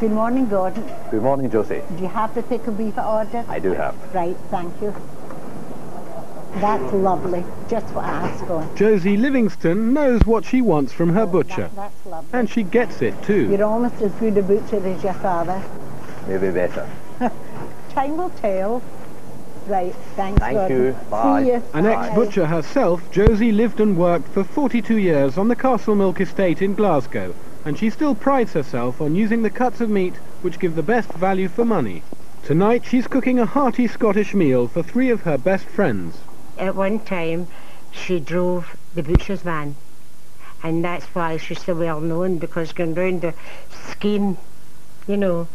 Good morning, Gordon. Good morning, Josie. Do you have the pickle beef order? I do have. Right, thank you. That's lovely. Just what I asked for. Josie Livingston knows what she wants from her oh, butcher. That, that's lovely. And she gets it too. You're almost as good a butcher as your father. Maybe better. Time will tell. Right, thanks, Thank Gordon. you. Bye. See you. An ex-butcher herself, Josie lived and worked for 42 years on the Castlemilk estate in Glasgow, and she still prides herself on using the cuts of meat which give the best value for money. Tonight she's cooking a hearty Scottish meal for three of her best friends. At one time, she drove the butcher's van, and that's why she's so well known because going round the scheme, you know,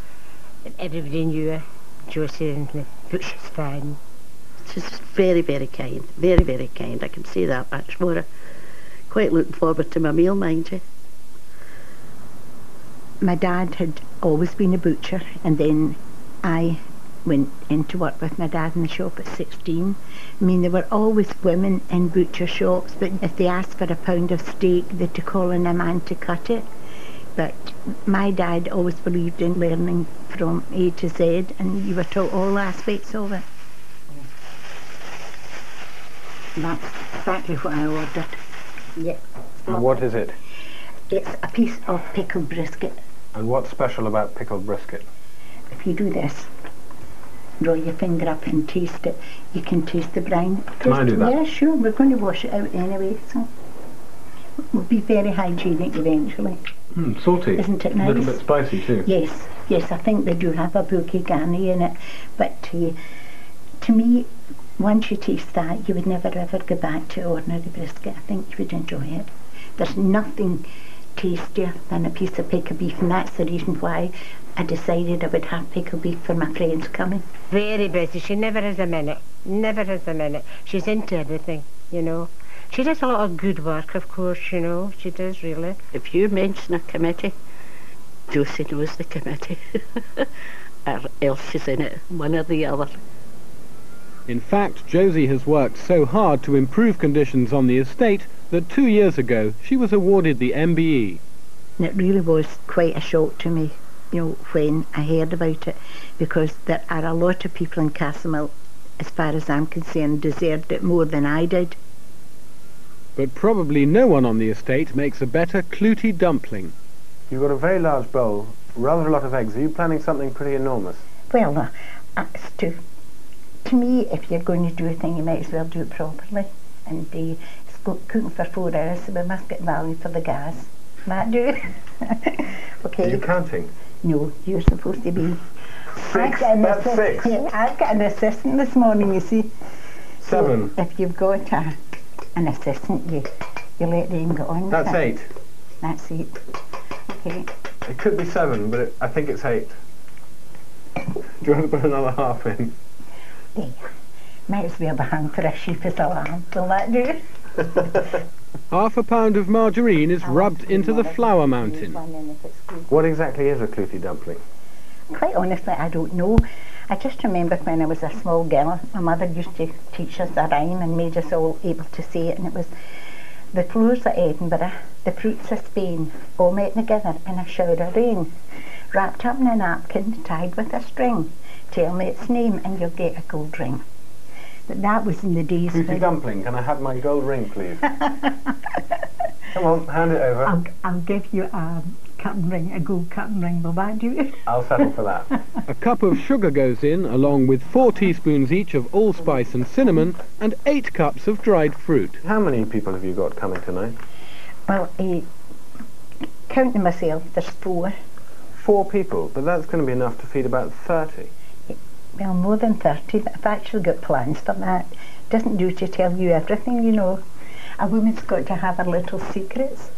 everybody knew her, Josie and the butcher's van. She's very, very kind. Very, very kind. I can say that much more. Quite looking forward to my meal, mind you. My dad had always been a butcher, and then I went into work with my dad in the shop at 16. I mean, there were always women in butcher shops, but if they asked for a pound of steak, they'd call in a man to cut it. But my dad always believed in learning from A to Z, and you were taught all aspects of it. That's exactly what I ordered. Yeah. And what is it? It's a piece of pickled brisket. And what's special about pickled brisket? If you do this, draw your finger up and taste it, you can taste the brine. Can I do that? Yeah, sure. We're going to wash it out anyway, so we'll be very hygienic eventually. Hmm, salty. Isn't it A little bit spicy too. Yes, yes, I think they do have a Ghani in it, but uh, to me, once you taste that, you would never ever go back to ordinary brisket. I think you would enjoy it. There's nothing tastier than a piece of pickled beef, and that's the reason why I decided I would have pickled beef for my friends coming. Very busy. She never has a minute. Never has a minute. She's into everything, you know. She does a lot of good work, of course, you know. She does really. If you mention a committee, Josie knows the committee. or else she's in it, one or the other. In fact, Josie has worked so hard to improve conditions on the estate that two years ago she was awarded the MBE. It really was quite a shock to me, you know, when I heard about it, because there are a lot of people in Castlemilk, as far as I'm concerned, deserved it more than I did. But probably no one on the estate makes a better clootie dumpling. You've got a very large bowl, rather a lot of eggs. Are you planning something pretty enormous? Well, uh, as to, to me, if you're going to do a thing, you might as well do it properly. And uh, it's cooking for four hours, so we must get value for the gas. Might do. okay. Are you counting? No, you're supposed to be. Six. That's six. Yeah, I've got an assistant this morning, you see. So Seven. if you've got a, an assistant, you, you let them get on That's it. eight. That's eight. Okay. It could be seven, but it, I think it's eight. Do you want to put another half in? There. Might as well be hung for a sheep as a lamb. Will that do? Half a pound of margarine is rubbed into the flour mountain. one and if it's good. What exactly is a clootie dumpling? Quite honestly, I don't know. I just remember when I was a small girl, my mother used to teach us a rhyme and made us all able to say it, and it was the floors of Edinburgh, the fruits of Spain, all met together in a shower of rain, wrapped up in a napkin, tied with a string. Tell me its name, and you'll get a gold ring. But that was in the days Clootie when dumpling, can I have my gold ring, please? Come on, hand it over. I'll, I'll give you a cutting ring, a gold cutting ring. Will that do? I'll settle for that. A cup of sugar goes in, along with four teaspoons each of allspice and cinnamon, and eight cups of dried fruit. How many people have you got coming tonight? Well, uh, counting myself, there's four. Four people, but that's going to be enough to feed about 30. Well, more than 30, but I've actually got plans for that. Doesn't do to tell you everything, you know. A woman's got to have her little secrets.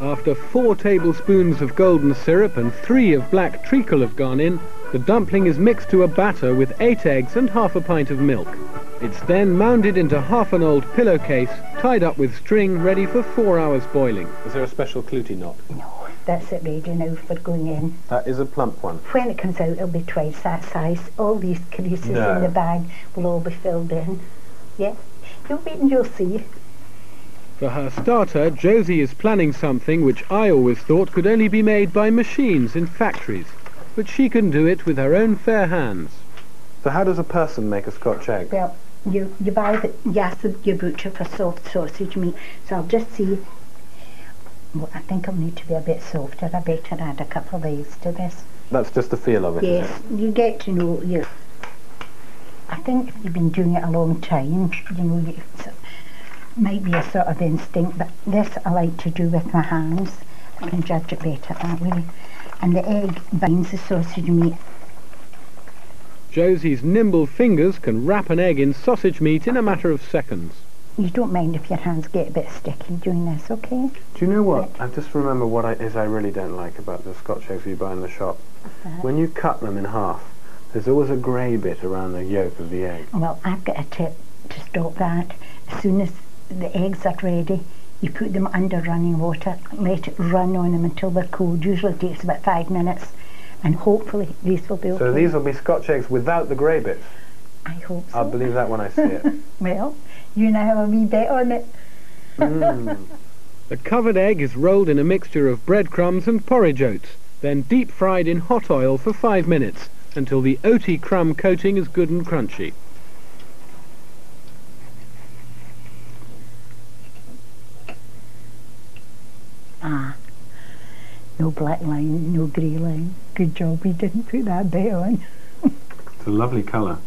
After four tablespoons of golden syrup and three of black treacle have gone in, the dumpling is mixed to a batter with eight eggs and half a pint of milk. It's then mounded into half an old pillowcase, tied up with string, ready for four hours boiling. Is there a special clootie knot? No, that's it ready now for going in. That is a plump one. When it comes out, it'll be twice that size. All these creases No. in the bag will all be filled in. Yeah, you'll wait and you'll see. For her starter, Josie is planning something which I always thought could only be made by machines in factories. But she can do it with her own fair hands. So how does a person make a Scotch egg? Well, you, you buy the, you ask the, your butcher for soft sausage meat. So I'll just see. Well, I think it'll need to be a bit softer. I better add a couple of eggs to this. That's just the feel of it. Yes, you get to know your. I think if you've been doing it a long time, you know, you, it's, might be a sort of instinct, but this I like to do with my hands. I can judge it better that way. And the egg binds the sausage meat. Josie's nimble fingers can wrap an egg in sausage meat in a matter of seconds. You don't mind if your hands get a bit sticky doing this, okay? Do you know what? I just remember what I, is I really don't like about the Scotch eggs you buy in the shop. When you cut them in half, there's always a grey bit around the yolk of the egg. Well, I've got a tip to stop that. As soon as the eggs are ready, you put them under running water, let it run on them until they're cold. Usually takes about five minutes, and hopefully these will be okay. So these will be Scotch eggs without the grey bits. I hope so. I'll believe that when I see it. Well, you now have a wee bet on it. Mm. The covered egg is rolled in a mixture of breadcrumbs and porridge oats, then deep fried in hot oil for five minutes until the oaty crumb coating is good and crunchy. Ah, no black line, no grey line. Good job we didn't put that bit on. It's a lovely colour.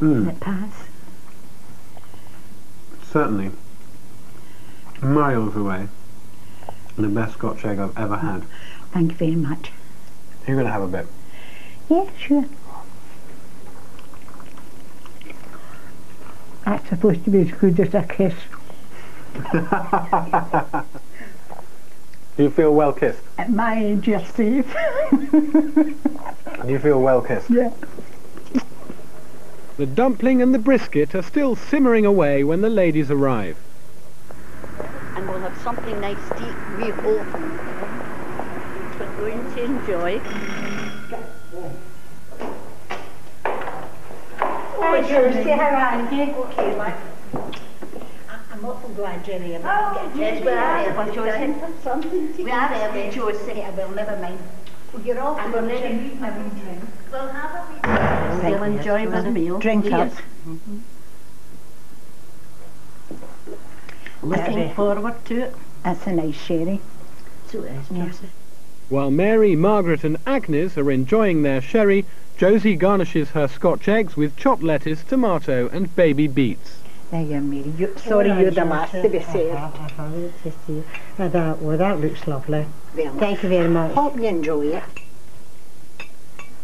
Mm, it pass? certainly. Miles away. The best Scotch egg I've ever had. Thank you very much. You're going to have a bit. Yeah, sure. That's supposed to be as good as a kiss. Do you feel well kissed? At my age, you're safe. Do you feel well kissed? yeah. The dumpling and the brisket are still simmering away when the ladies arrive. And we'll have something nice to eat, we hope. Which we're going to enjoy. Oh, Josie, how are you? Okay, love. I'm awful glad you're here. Oh, yes, we are early, Josie. Something to We are early, Josie. Yeah, well, never mind. Well, you're all I'm going to eat my wee drink. We'll have a wee We'll enjoy the meal. Drink Yes. up. Looking Yeah. forward to it. That's a nice sherry. So it is, Yeah. While Mary, Margaret and Agnes are enjoying their sherry, Josie garnishes her Scotch eggs with chopped lettuce, tomato and baby beets. There you are, Mary. You, sorry, you're the last to be served. That, well, that looks lovely. Well, Thank you very much. hope you enjoy it.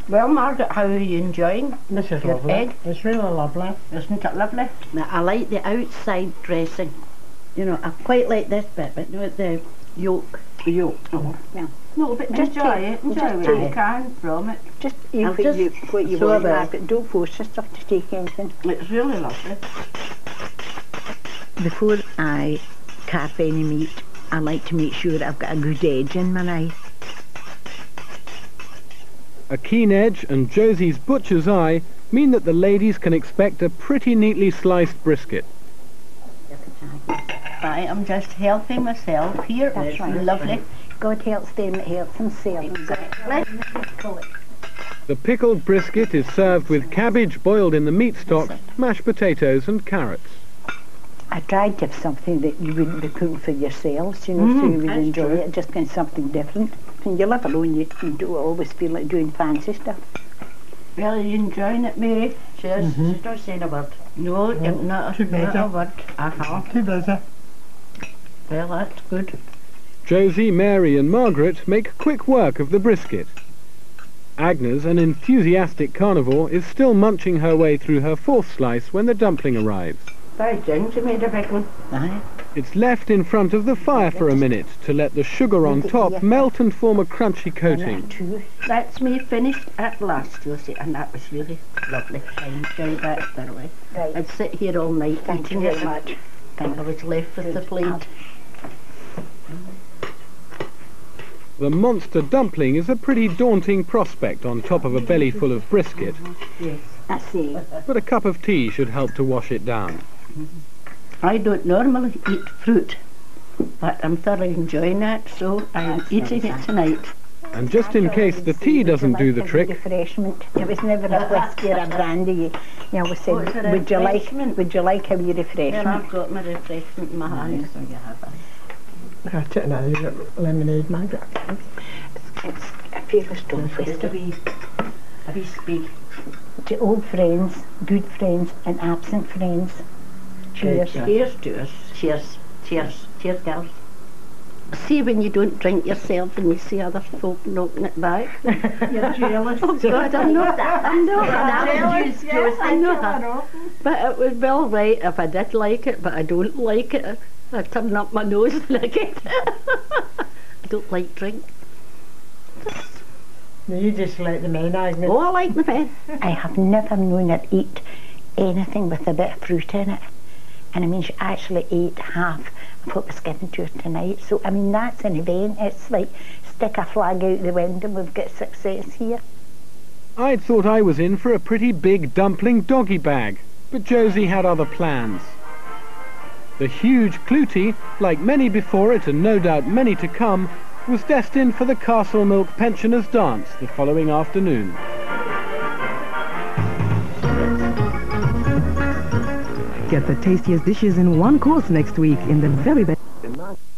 Well, Margaret, how are you enjoying This is your lovely. egg? It's really lovely. Isn't it lovely? Now, I like the outside dressing. You know, I quite like this bit, but you know, the yolk. The yolk. Oh. Well, No, but just enjoy take- it. Enjoy just what you can from it. Just you what just you, what you throw want. Margaret. Don't force yourself to take anything. It's really lovely. Before I carve any meat, I like to make sure I've got a good edge in my knife. A keen edge and Josie's butcher's eye mean that the ladies can expect a pretty neatly sliced brisket. I am just helping myself here. That's It's right. lovely. God helps them that helps themselves. The pickled brisket is served with cabbage boiled in the meat stock, mashed potatoes and carrots. I tried to have something that you wouldn't be cooking for yourselves, you know, so Mm, you would enjoy true. it, just kind of something different. When you live alone, you, you do always feel like doing fancy stuff. Well, are you enjoying it, Mary? She's, Mm-hmm. she's not saying a word. No, you're not, too not bad. a word. Uh-huh. Too busy. Well, that's good. Josie, Mary and Margaret make quick work of the brisket. Agnes, an enthusiastic carnivore, is still munching her way through her fourth slice when the dumpling arrives. Very ginger made a big one. Aye. It's left in front of the fire for a minute to let the sugar on top melt and form a crunchy coating. That's me finished at last, Josie, and that was really lovely. I enjoyed that thoroughly. Right. I'd sit here all night Thank you eating very it. much. I was left with the plate. The monster dumpling is a pretty daunting prospect on top of a belly full of brisket. Yes. I see. but a cup of tea should help to wash it down. I don't normally eat fruit, but I'm thoroughly enjoying it, so I'm eating it tonight. And just in case the tea doesn't do the trick, Refreshment. It was never a whiskey or a brandy. You, you always said, Oh, it's a would you like, refreshment. would you like a wee Then refreshment? I've got my refreshment in my hand. Oh, so you have a, Got it now, you got lemonade, Margaret. it's a favourite stone Just a festival. wee, a wee speak. To old friends, good friends and absent friends. Cheers. Cheers to us. Cheers. Cheers. Cheers, girls. See when you don't drink yourself and you see other folk knocking it back. You're jealous. Oh God, I'm not that. I'm not that. I know that. But it would be all right if I did like it, but I don't like it. I turn up my nose when I get it. I don't like drink. No, you just let the men, Agnes. Oh, I like the men. I have never known her eat anything with a bit of fruit in it. And I mean, she actually ate half of what was given to her tonight. So, I mean, that's an event. It's like stick a flag out the window, and we've got success here. I'd thought I was in for a pretty big dumpling doggy bag, but Josie had other plans. The huge Clootie, like many before it and no doubt many to come, was destined for the Castlemilk Pensioners' Dance the following afternoon. get the tastiest dishes in one course next week in the very best.